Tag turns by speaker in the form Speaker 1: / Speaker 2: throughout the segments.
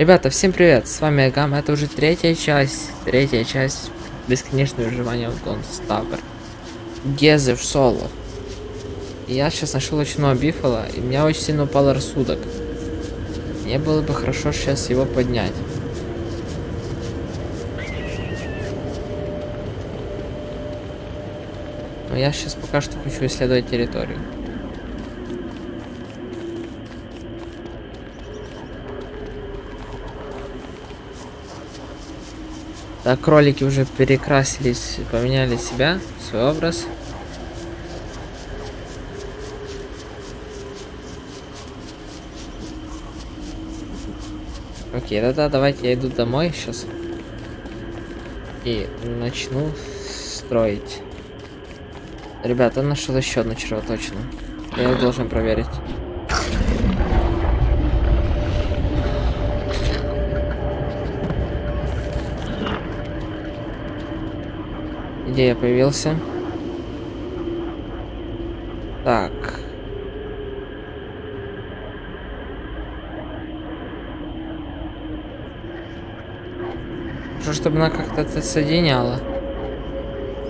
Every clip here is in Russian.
Speaker 1: Ребята, всем привет, с вами Агам, это уже третья часть, третья часть бесконечного выживания в Stopper. Гезе в соло. Я сейчас нашел очень много бифала, и у меня очень сильно упал рассудок. Мне было бы хорошо сейчас его поднять. Но я сейчас пока что хочу исследовать территорию. Кролики уже перекрасились, поменяли себя, свой образ. Окей, да-да, давайте я иду домой сейчас. И начну строить. Ребята, нашел еще одну червоточину. Я должен проверить. Где я появился? Так. Хорошо, чтобы она как-то соединяла.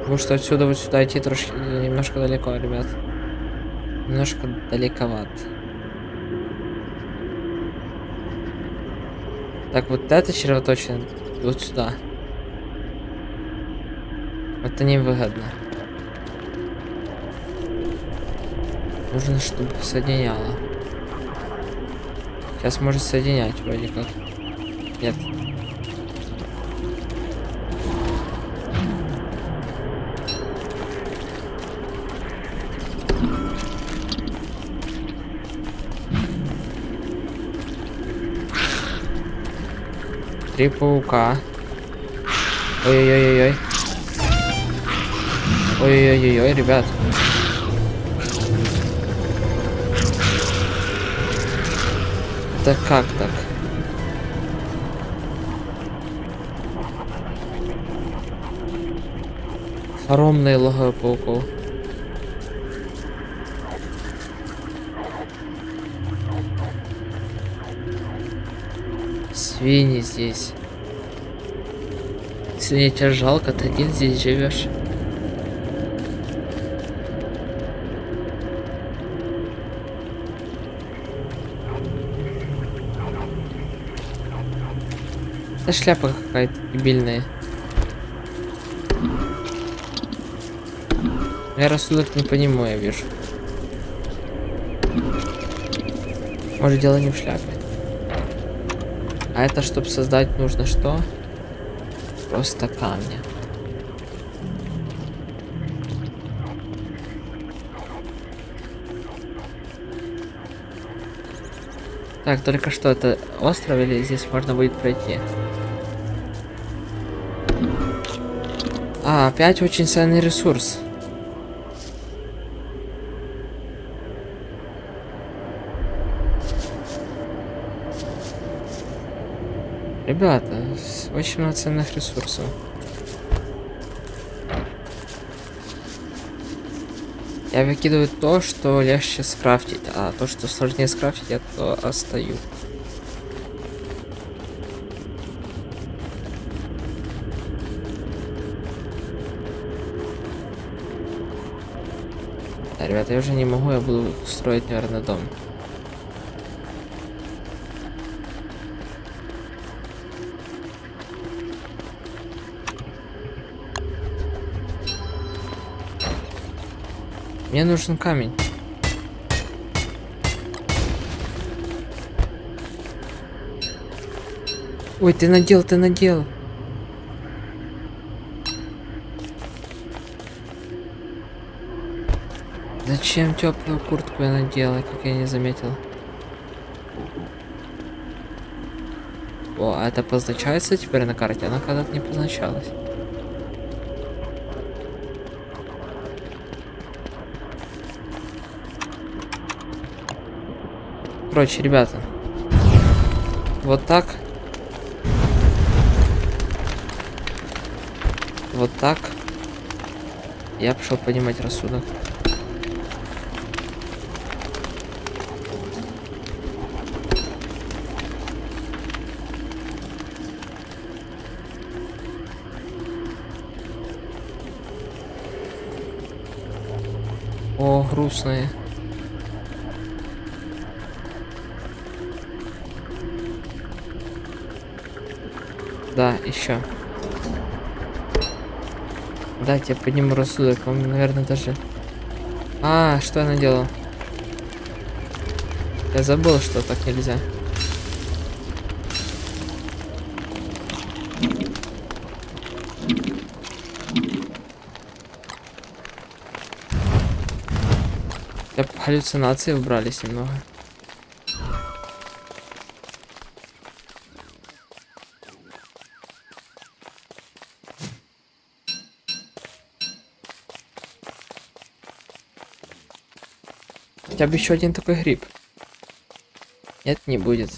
Speaker 1: Потому что отсюда вот сюда идти трошки немножко далеко, ребят. Немножко далековат. Так, вот это червоточина вот сюда. Это невыгодно. Нужно, чтобы соединяло. Сейчас может соединять вроде как. Нет. Три паука. Ой-ой-ой-ой. Ой-ой-ой-ой, ребят. Да как так? Огромное лого пауков. Свиньи здесь. Если тебя жалко, ты один здесь живешь. Это шляпа какая-то дебильная. Я рассудок не понимаю, я вижу. Может дело не в шляпе. А это, чтобы создать, нужно что? Просто камня. Так, только что это остров или здесь можно будет пройти? А, опять очень ценный ресурс. Ребята, очень много ценных ресурсов. Я выкидываю то, что легче скрафтить, а то, что сложнее скрафтить, я то остаю. Ребята, я уже не могу, я буду строить, наверное, дом. Мне нужен камень. Ой, ты надел, ты надел. Зачем теплую куртку я надела, как я не заметил? О, это позначается теперь на карте? Она когда-то не позначалась. Короче, ребята. Вот так. Вот так. Я пошел поднимать рассудок. Грустные. Да, еще. Дайте я подниму рассудок. Он, наверное, даже... А, что я наделал? Я забыл, что так нельзя. Галлюцинации убрались немного. Хотя бы еще один такой гриб. Нет, не будет.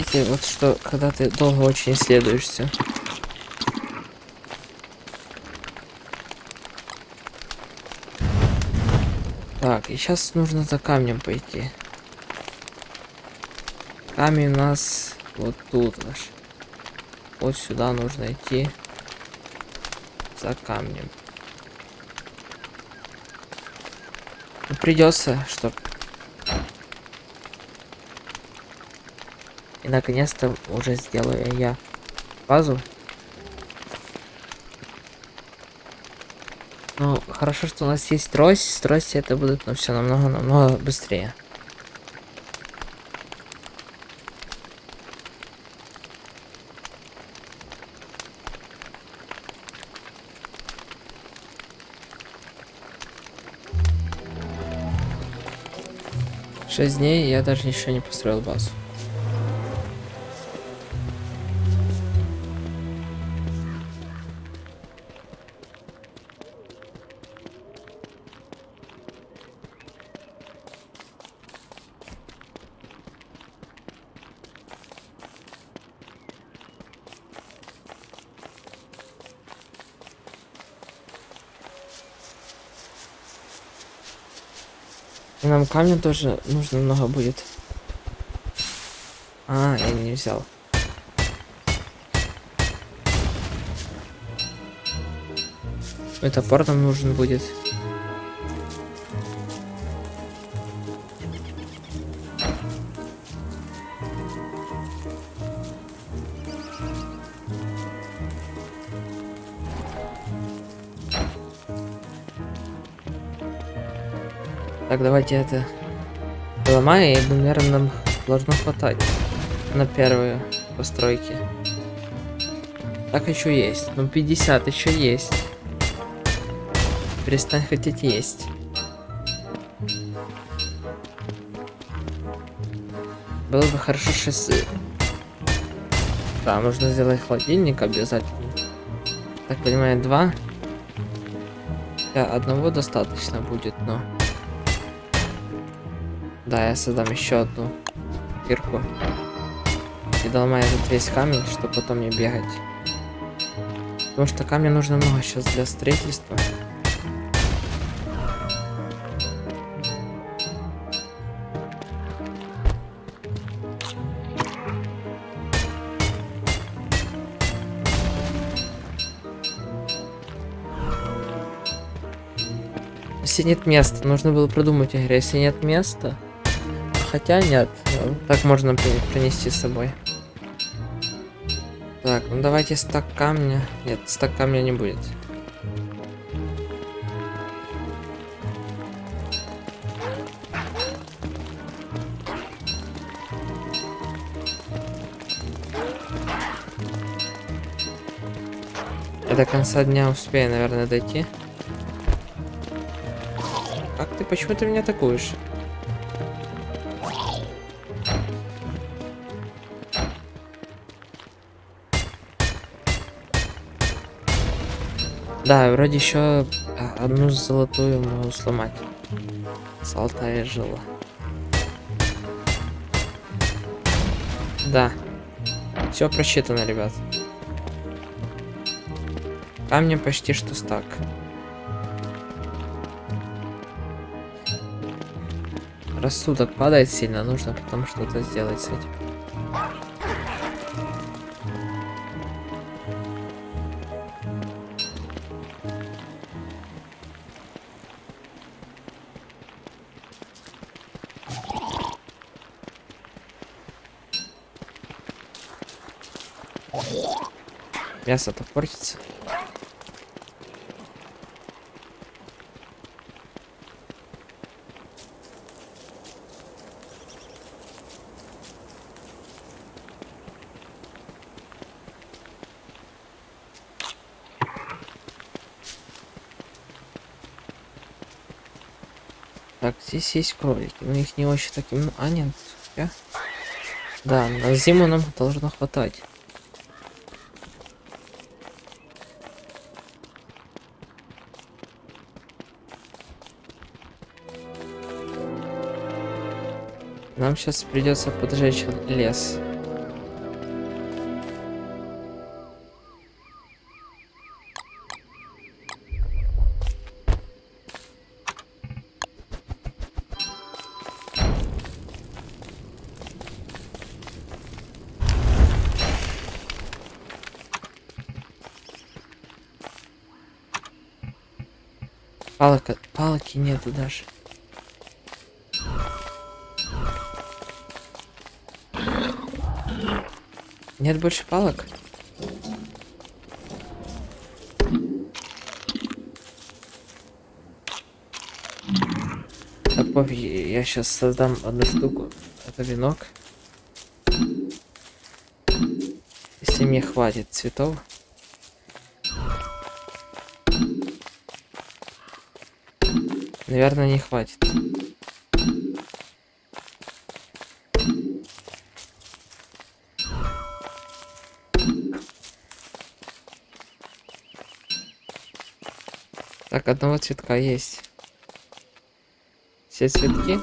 Speaker 1: Видите, вот что, когда ты долго очень исследуешься. Так, и сейчас нужно за камнем пойти. Камень у нас вот тут аж. Вот сюда нужно идти. За камнем. Ну, придется, чтоб... наконец-то уже сделаю я базу. Ну, хорошо, что у нас есть трость. С трости это будет ну, все намного-намного быстрее. Шесть дней я даже еще не построил базу. Нам камня тоже нужно много будет. А, я не взял. И топор нам нужен будет. Так, давайте это ломаю, и, наверное, нам должно хватать на первые постройки. Так еще есть. Ну, 50 еще есть. Перестань хотеть есть. Было бы хорошо сейчас... Да, нужно сделать холодильник обязательно. Так понимаю, два. Да, одного достаточно будет, но... Да, я создам еще одну кирку. И доломаю этот весь камень, чтобы потом не бегать. Потому что камня нужно много сейчас для строительства. Если нет места, нужно было продумать игре. Если нет места, Хотя нет, ну, так можно принести с собой. Так, ну давайте стак камня. Нет, стак камня не будет. Я до конца дня успею, наверное, дойти. Как ты? Почему ты меня атакуешь? Да, вроде еще одну золотую могу сломать. Золотая жила. Да. Все просчитано, ребят. Камня почти что стак. Рассудок падает сильно, нужно потом что-то сделать с этим. Мясо-то портится. Так, здесь есть кролики, но их не очень таким... А, нет, я... Да, на зиму нам должно хватать. Нам сейчас придется поджечь лес. Палка, палки нету даже. Нет больше палок? Да пофиг, я сейчас создам одну штуку. Это венок. Если мне хватит цветов. Наверное, не хватит. Так, одного цветка есть. Все цветки.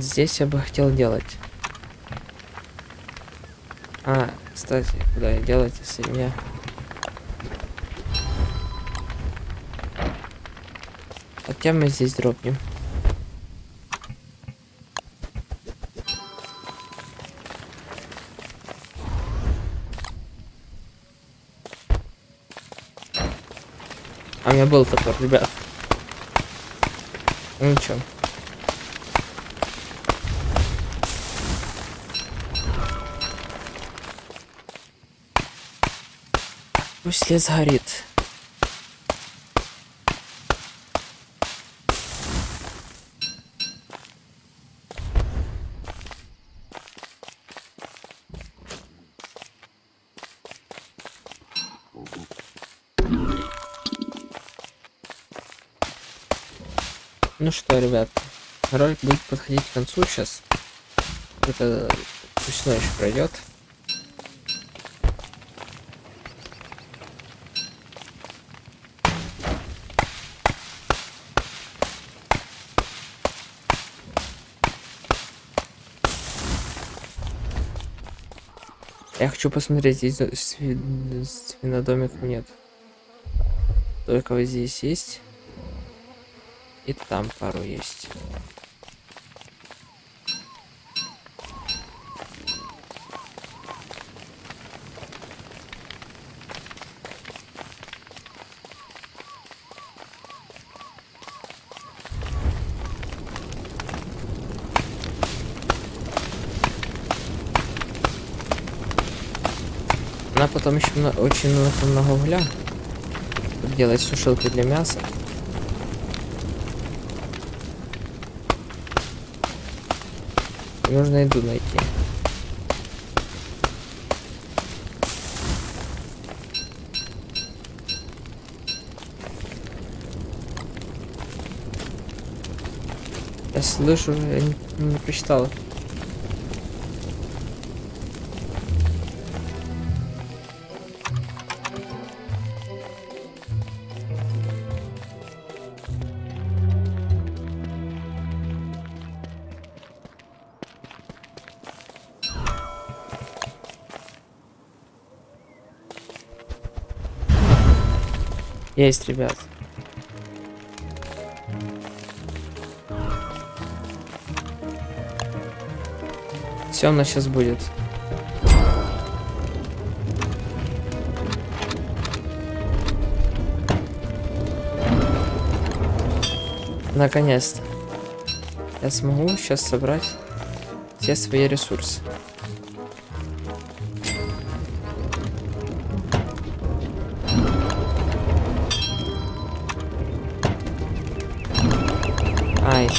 Speaker 1: Вот здесь я бы хотел делать. А, кстати, куда я делать, если меня... Хотя мы здесь дропнем. А у меня был топор, ребят. Ну ничего. Пусть лес горит. Ну что, ребят, ролик будет подходить к концу сейчас. Это весной еще пройдет. Я хочу посмотреть, здесь свин... свинодомиков нет. Только вот здесь есть. И там пару есть. Она потом еще на... очень много, угля. Делать сушилки для мяса. Нужно еду найти. Я слышу, я не, не прочитал. Есть, ребят. Все у нас сейчас будет. Наконец-то. Я смогу сейчас собрать все свои ресурсы.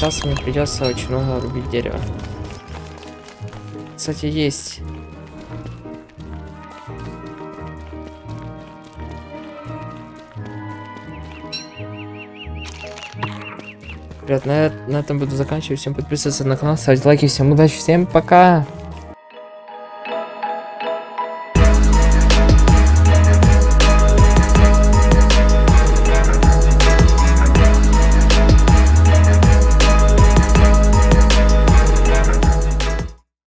Speaker 1: Сейчас мне придется очень много рубить дерева. Кстати, есть. Ребят, на, на этом буду заканчивать. Всем подписываться на канал, ставить лайки. Всем удачи, всем пока!